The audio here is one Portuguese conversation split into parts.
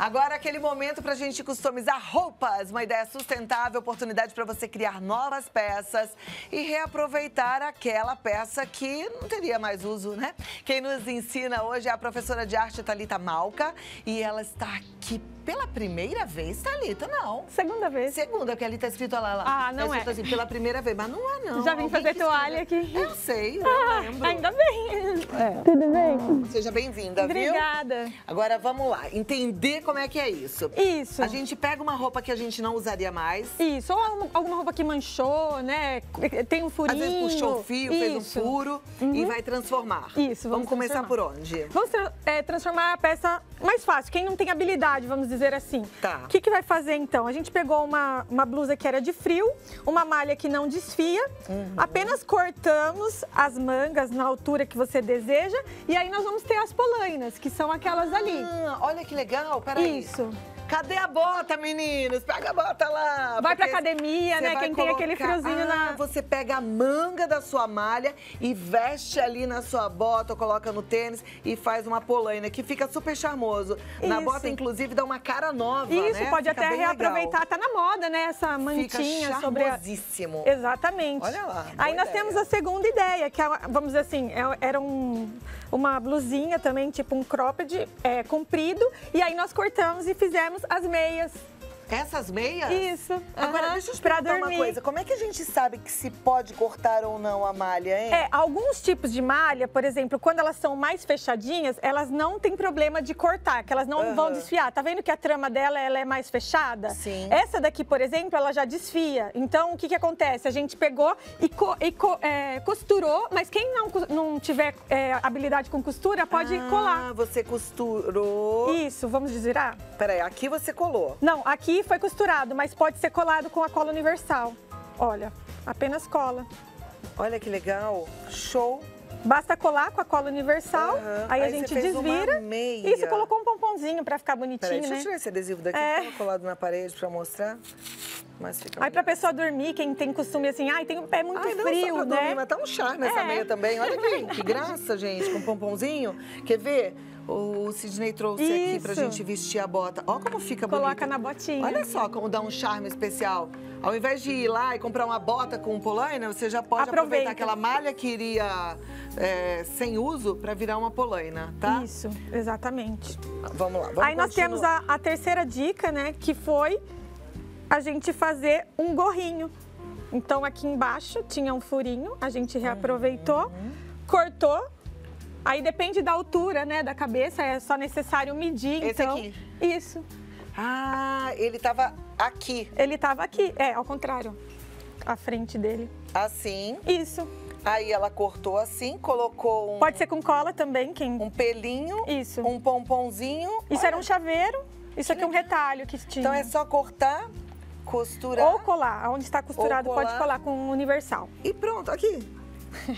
Agora aquele momento para a gente customizar roupas, uma ideia sustentável, oportunidade para você criar novas peças e reaproveitar aquela peça que não teria mais uso, né? Quem nos ensina hoje é a professora de arte Talita Malca e ela está aqui pela primeira vez, Thalita, não. Segunda vez. Segunda, porque ali tá escrito lá, lá. Ah, não tá é. assim, pela primeira vez, mas não é não. Já vim fazer que toalha escreve. aqui. Eu sei, eu Ah, lembro. ainda bem. Tudo bem? Seja bem-vinda, viu? Obrigada. Agora vamos lá, entender como é que é isso. Isso. A gente pega uma roupa que a gente não usaria mais. Isso, ou alguma- roupa que manchou, né? Tem um Às furinho. vezes puxou fio, fez um Isso. furo e vai transformar. Isso, Vamos vamos começar por onde? Vamos tra- é, transformar a peça mais fácil, quem não tem habilidade, vamos dizer assim. Tá. O que, que vai fazer então? A gente pegou uma, uma blusa que era de frio, uma malha que não desfia, Uhum. apenas cortamos as mangas na altura que você deseja e aí nós vamos ter as polainas, que são aquelas ali. Ah, olha que legal, peraí. Isso. Cadê a bota, meninos? Pega a bota lá. Vai pra academia, né? Quem tem aquele colocar- friozinho ah, na- Você pega a manga da sua malha e veste ali na sua bota, ou coloca no tênis e faz uma polaina, que fica super charmoso. Na Isso. bota, inclusive, dá uma cara nova, Isso, né? pode Fica até reaproveitar, legal. tá na moda, né? Essa mantinha Fica sobre a... Exatamente. Olha lá, Aí nós ideia. temos a segunda ideia, que é, vamos dizer assim, é- era um- uma blusinha também, tipo um cropped é, comprido, e aí nós cortamos e fizemos as meias. Essas meias? Isso. Agora, aham, deixa eu te perguntar uma dormir. coisa. Como é que a gente sabe que se pode cortar ou não a malha, hein? É, alguns tipos de malha, por exemplo, quando elas são mais fechadinhas, elas não têm problema de cortar, que elas não Aham. vão desfiar. Tá vendo que a trama dela ela é mais fechada? Sim. Essa daqui, por exemplo, ela já desfia. Então, o que, que acontece? A gente pegou e, co- e co- é, costurou, mas quem não, não tiver é, habilidade com costura pode ah, colar. você costurou. Isso, vamos desvirar? Peraí, aqui você colou. Não, aqui foi costurado, mas pode ser colado com a cola universal. Olha, apenas cola. Olha que legal. Show. Basta colar com a cola universal, Aham. aí, a Aí você gente desvira. meia. Isso, colocou um pomponzinho pra ficar bonitinho, Peraí, deixa eu né? tirar esse adesivo daqui É. colado na parede pra mostrar. Mas fica Aí melhor. pessoa dormir, quem tem costume assim, ai, tem o pé muito Ai, não, frio, né? dormir, mas tá um charme essa É. meia também. Olha que, que graça, gente, com pomponzinho. Quer ver? O Sidney trouxe aqui pra Isso. gente vestir a bota. Olha como fica bonito. Coloca na botinha. Olha só como dá um charme especial. Ao invés de ir lá e comprar uma bota com polaina, você já pode Aproveita. aproveitar aquela malha que iria é, sem uso pra virar uma polaina, tá? Isso, exatamente. Vamos lá, vamos Aí nós temos a, a terceira dica, né? Que foi a gente fazer um gorrinho. Então aqui embaixo tinha um furinho, a gente reaproveitou, Uhum. cortou. Aí depende da altura, né, da cabeça, é só necessário medir. Esse então, aqui? Isso. Ah, ele tava aqui, Ele tava aqui, é, ao contrário, a frente dele. assim. Isso. Aí ela cortou assim, colocou um, Pode ser com cola também, quem. um pelinho, Isso. um pomponzinho. Isso era um chaveiro, isso aqui é um retalho que tinha. Então é só cortar, costurar Ou colar, onde está costurado Ou pode colar. colar com um universal. e pronto, aqui.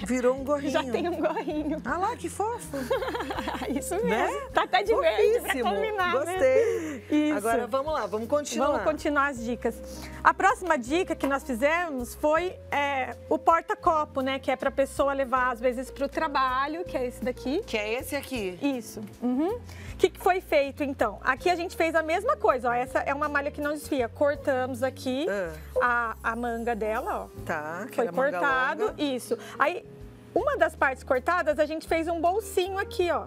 Virou um gorrinho. Já tem um gorrinho. Ah lá, que fofo. Isso mesmo. Né? Tá até de verde pra Fofíssimo. combinar, né? Isso. Agora vamos lá, vamos continuar. Vamos continuar as dicas. A próxima dica que nós fizemos foi é, o porta-copo, né? Que é pra pessoa levar, às vezes, pro trabalho, que é esse daqui. Que é esse aqui. Isso. Uhum. O que, que foi feito, então? Aqui a gente fez a mesma coisa, ó. Essa é uma malha que não desfia. Cortamos aqui a, a manga dela, ó. Tá, que Foi cortado, isso. Aí, uma das partes cortadas, a gente fez um bolsinho aqui, ó.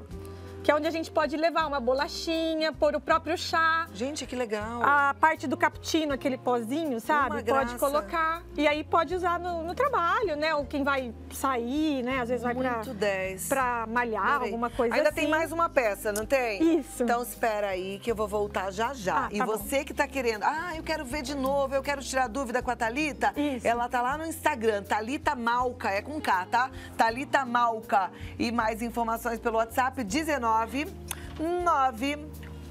Que é onde a gente pode levar uma bolachinha, pôr o próprio chá. Gente, que legal. A parte do cappuccino, aquele pozinho, sabe? Uma Pode graça. colocar. E aí pode usar no, no trabalho, né? Ou quem vai sair, né? Às vezes vai pra, Muito 10. pra malhar, Peraí. alguma coisa Ainda assim. tem mais uma peça, não tem? Isso. Então espera aí que eu vou voltar já já. Ah, e tá bom. você que tá querendo, ah, eu quero ver de novo, eu quero tirar dúvida com a Thalita, Isso. ela tá lá no Instagram, Thalita Malca, é com K, tá? Thalita Malca. E mais informações pelo WhatsApp 19 9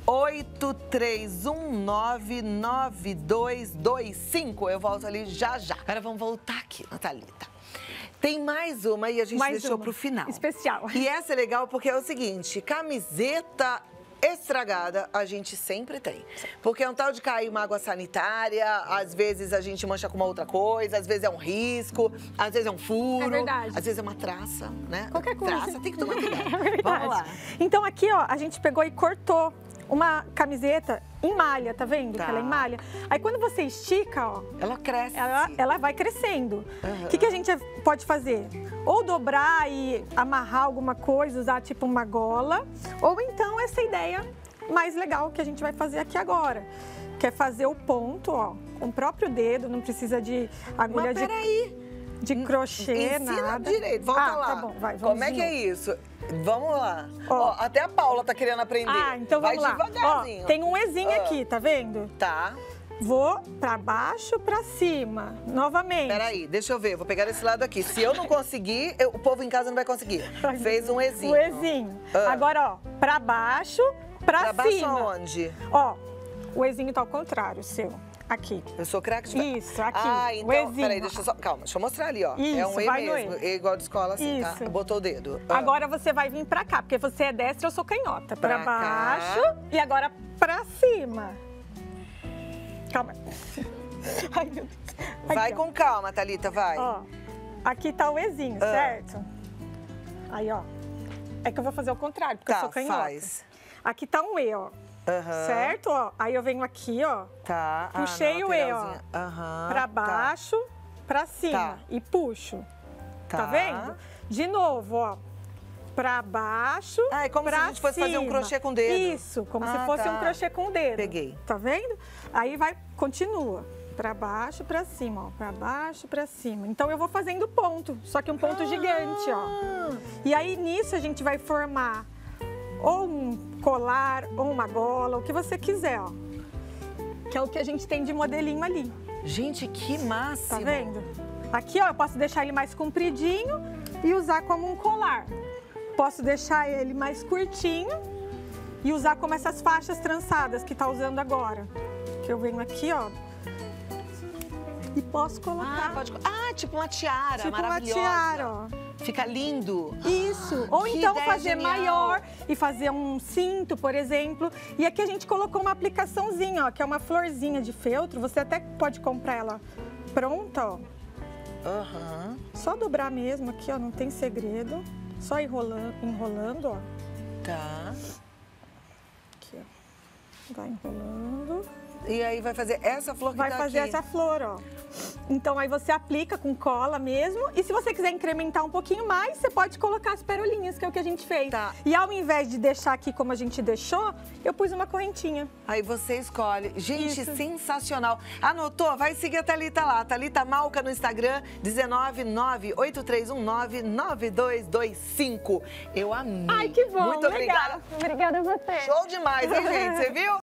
83199225. Eu volto ali já já. Agora vamos voltar aqui, Natalita. Tem mais uma e a gente Mais deixou uma. pro final. Especial. E essa é legal porque é o seguinte, camiseta estragada a gente sempre tem. Porque é um tal de cair uma água sanitária, às vezes a gente mancha com uma outra coisa, às vezes é um risco, às vezes é um furo. É verdade. Às vezes é uma traça, né? Qualquer coisa. Traça tem que tomar cuidado. É verdade. Vamos lá. Então aqui, ó, a gente pegou e cortou uma camiseta em malha, tá vendo? Tá. Que ela é em malha. Aí quando você estica, ó, Ela cresce. ela, ela vai crescendo. O Aham. que, que a gente pode fazer? Ou dobrar e amarrar alguma coisa, usar tipo uma gola, ou então essa ideia mais legal que a gente vai fazer aqui agora. Que é fazer o ponto, ó, com o próprio dedo, não precisa de agulha Mas de, peraí. De crochê, Ensina nada. direito. Volta ah, lá. Tá bom, vai, Como é que é isso? Vamos lá. Ó. Ó, até a Paula tá querendo aprender. Ah, então Vai vamos lá. devagarzinho. Ó, tem um Ezinho Ah. aqui, tá vendo? Tá. Vou pra baixo, pra cima. Novamente. Peraí, deixa eu ver. Vou pegar esse lado aqui. Se eu não conseguir, eu- o povo em casa não vai conseguir. Fez um Ezinho. O Ezinho. Ah. Agora, ó, pra baixo, pra, Pra baixo cima. aonde? Ó, o Ezinho tá ao contrário, o seu. Aqui. Eu sou craque de... Isso, aqui. Ah, o então, peraí, deixa eu só... Calma, deixa eu mostrar ali, ó. é Isso, um E mesmo. E. E igual de escola, assim, Isso. tá? Botou o dedo. Ah. Agora você vai vir pra cá, porque você é destra, eu sou canhota. Pra, Pra cá. baixo e agora pra cima. Calma. Ai, meu Deus. Aqui, Vai ó. com calma, Thalita, vai. Ó, aqui tá o Ezinho, Ah. certo? Aí, ó. É que eu vou fazer o contrário, porque eu Tá, sou canhota. faz. Aqui tá um E, ó. Aham. Certo? Ó. Aí eu venho aqui, ó. Tá. Ah, Puxei na o E, ó. Aham. pra tá. baixo, pra cima. Tá. E puxo. Tá. Tá. vendo? De novo, ó. Pra baixo. Ah, é como se a gente fosse fazer um cima. crochê com o dedo. Isso, como Ah, se fosse tá. um crochê com o dedo. Peguei. Tá vendo? Aí vai, continua. Pra baixo, pra cima, ó. Pra baixo, pra cima. Então eu vou fazendo ponto, só que um ponto gigante, ó. Ah. E aí nisso a gente vai formar ou um colar, ou uma gola, o que você quiser, ó. Que é o que a gente tem de modelinho ali. Gente, que máximo. Tá vendo? Aqui, ó, eu posso deixar ele mais compridinho e usar como um colar. Posso deixar ele mais curtinho e usar como essas faixas trançadas que tá usando agora. Que eu venho aqui, ó. E posso Ah, colocar pode... ah, tipo uma tiara tipo uma maravilhosa. tiara, ó. Fica lindo. Isso. Ou Que então fazer genial. maior e fazer um cinto, por exemplo. E aqui a gente colocou uma aplicaçãozinha, ó, que é uma florzinha de feltro. Você até pode comprar ela pronta, ó. Aham. Só dobrar mesmo aqui, ó, não tem segredo. Só enrolando, enrolando, ó. Tá. Aqui, ó. Vai enrolando. E aí vai fazer essa flor que Vai tá fazer aqui. essa flor, ó. Então aí você aplica com cola mesmo. E se você quiser incrementar um pouquinho mais, você pode colocar as perolinhas, que é o que a gente fez. Tá. E ao invés de deixar aqui como a gente deixou, eu pus uma correntinha. Aí você escolhe. Gente, Isso. sensacional. Anotou? Vai seguir a Thalita lá. Thalita Malca no Instagram, 19983199225. Eu amei. Ai, que bom. Muito obrigada. Obrigada a você. Show demais, hein, gente? Você viu?